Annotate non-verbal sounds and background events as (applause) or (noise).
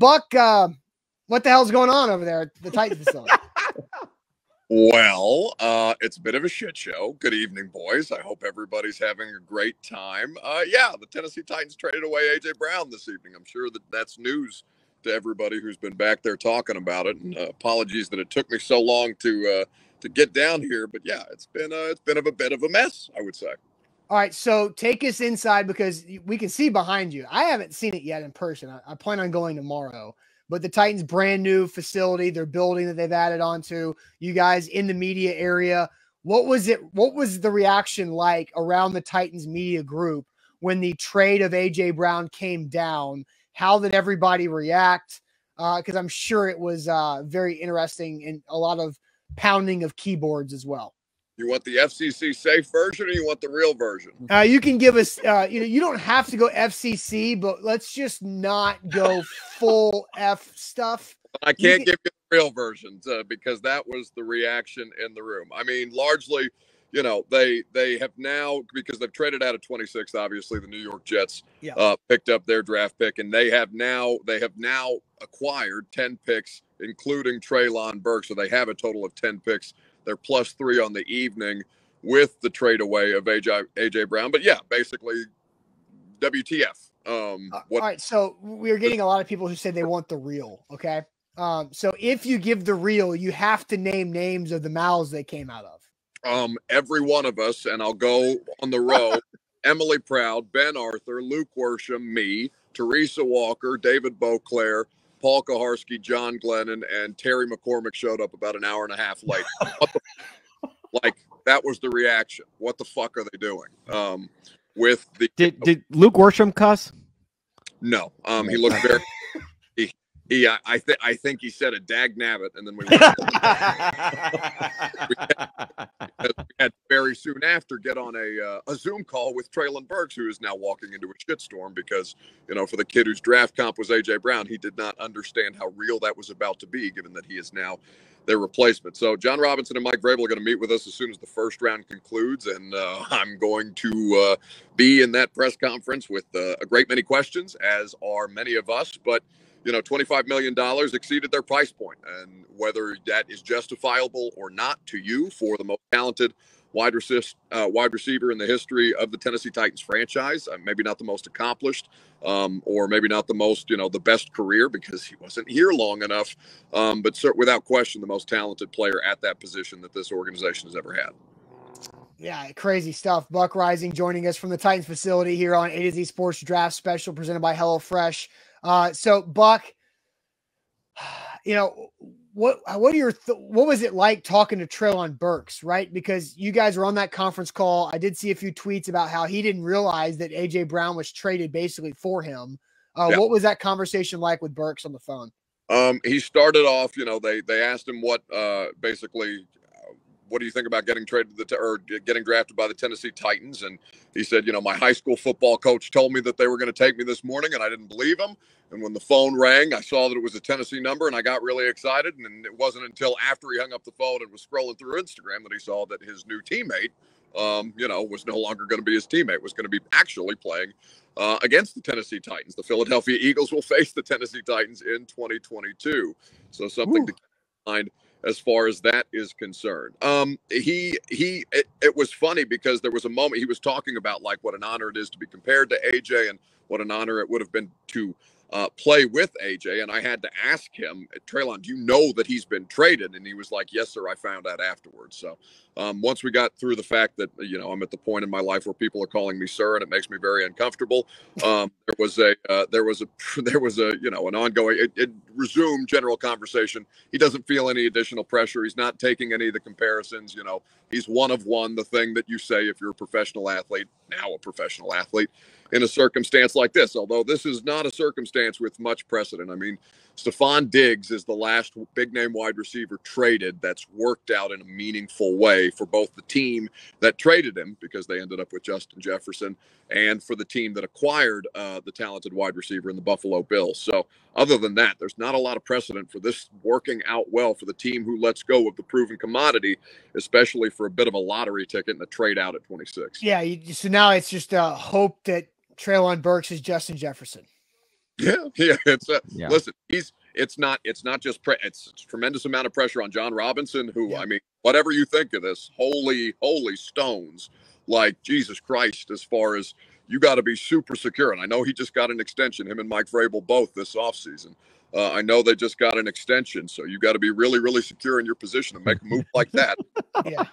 Buck, uh, what the hell's going on over there at the Titans (laughs) facility? Well, uh, it's a bit of a shit show. Good evening, boys. I hope everybody's having a great time. Uh, yeah, the Tennessee Titans traded away AJ Brown this evening. I'm sure that that's news to everybody who's been back there talking about it. And uh, apologies that it took me so long to uh, to get down here, but yeah, it's been uh, it's been of a bit of a mess, I would say. All right, so take us inside because we can see behind you. I haven't seen it yet in person. I, I plan on going tomorrow but the Titans' brand new facility, their building that they've added onto, you guys in the media area. What was it? What was the reaction like around the Titans media group when the trade of AJ Brown came down? How did everybody react? Because uh, I'm sure it was uh, very interesting and a lot of pounding of keyboards as well. You want the FCC safe version, or you want the real version? Uh, you can give us. Uh, you know, you don't have to go FCC, but let's just not go full F stuff. I can't can- give you the real versions uh, because that was the reaction in the room. I mean, largely, you know, they they have now because they've traded out of 26. Obviously, the New York Jets yeah. uh, picked up their draft pick, and they have now they have now acquired 10 picks, including Treylon Burks. So they have a total of 10 picks they're plus three on the evening with the trade away of AJ AJ Brown. But yeah, basically WTF. Um, uh, what- All right, so we're getting a lot of people who say they want the real. Okay, um, so if you give the real, you have to name names of the mouths they came out of. Um, every one of us, and I'll go on the row. (laughs) Emily Proud, Ben Arthur, Luke Worsham, me, Teresa Walker, David Boclair, Paul Kuharsky, John Glennon, and Terry McCormick showed up about an hour and a half late. (laughs) like that was the reaction. What the fuck are they doing? Um, with the did did Luke Worsham cuss? No, um, he looked very he, I, I think, I think he said a dag nabbit, and then we, went, we, had, we, had, very soon after get on a uh, a Zoom call with Treylon Burks, who is now walking into a shitstorm because you know for the kid whose draft comp was AJ Brown, he did not understand how real that was about to be, given that he is now their replacement. So Jon Robinson and Mike Vrabel are going to meet with us as soon as the first round concludes, and uh, (laughs) I'm going to uh, be in that press conference with uh, a great many questions, as are many of us, but you know, $25 million exceeded their price point. And whether that is justifiable or not to you for the most talented wide, receiver, uh, wide receiver in the history of the Tennessee Titans franchise, uh, maybe not the most accomplished um, or maybe not the most, you know, the best career because he wasn't here long enough, um, but without question, the most talented player at that position that this organization has ever had. Yeah, crazy stuff. Buck Reising joining us from the Titans facility here on A to Z Sports Draft Special presented by HelloFresh. Uh, so Buck, you know what? What are your th- what was it like talking to Treylon Burks, right? Because you guys were on that conference call. I did see a few tweets about how he didn't realize that AJ Brown was traded basically for him. Uh, yeah. What was that conversation like with Burks on the phone? Um, he started off, you know, they they asked him what uh, basically what do you think about getting traded the or getting drafted by the Tennessee Titans? And he said, you know, my high school football coach told me that they were going to take me this morning, and I didn't believe him. And when the phone rang, I saw that it was a Tennessee number, and I got really excited. And it wasn't until after he hung up the phone and was scrolling through Instagram that he saw that his new teammate, um, you know, was no longer going to be his teammate, was going to be actually playing uh, against the Tennessee Titans. The Philadelphia Eagles will (laughs) face the Tennessee Titans in 2022. So something Ooh. to keep in mind as far as that is concerned. Um, he he it, it, was funny because there was a moment he was talking about like what an honor it is to be compared to AJ and what an honor it would have been to uh, play with AJ. And I had to ask him, Treylon, do you know that he's been traded? And he was like, Yes, sir. I found out afterwards. So um, once we got through the fact that you know I'm at the point in my life where people are calling me sir, and it makes me very uncomfortable. Um, (laughs) there was a uh, there was a (laughs) there was a you know an ongoing it, it, resumed general conversation. He doesn't feel any additional pressure. He's not taking any of the comparisons. You know, he's one of one. The thing that you say if you're a professional athlete, now a professional athlete in a circumstance like this. Although this is not a circumstance with much precedent. I mean, Stefon Diggs is the last big name wide receiver traded that's worked out in a meaningful way for both the team that traded him because they ended up with Justin Jefferson and for the team that acquired uh, the talented wide receiver in the Buffalo Bills. So, other than that, there's not a lot of precedent for this working out well for the team who lets go of the proven commodity, especially for a bit of a lottery ticket and a trade out at 26. Yeah. So now it's just a uh, hope that Treylon Burks is Justin Jefferson. Yeah, yeah. It's a, Yeah. listen. He's it's not it's not just pre- it's, it's tremendous amount of pressure on Jon Robinson, who Yeah. I mean, whatever you think of this, holy holy stones, like Jesus Christ, as far as you got to be super secure. And I know he just got an extension. Him and Mike Vrabel both this offseason. Uh, I know they just got an extension, so you got to be really, really secure in your position to make a move like that. (laughs) Yeah.